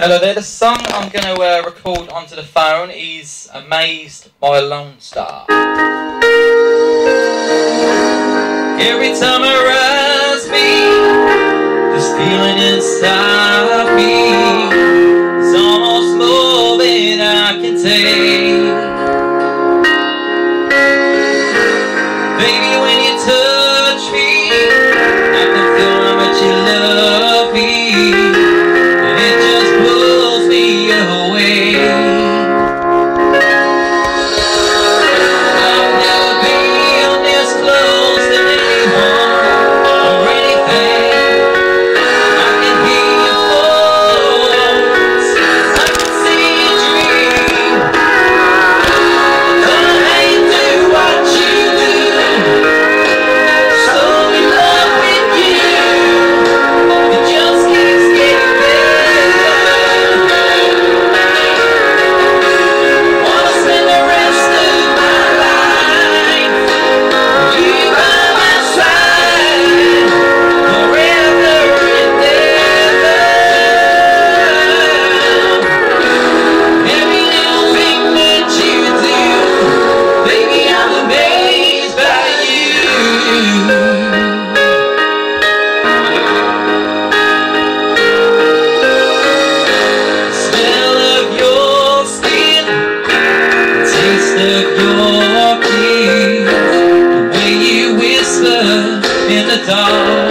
Hello there, the song I'm going to uh, record onto the phone is Amazed by a Lonestar. Every time I rise me, this feeling inside. the dark.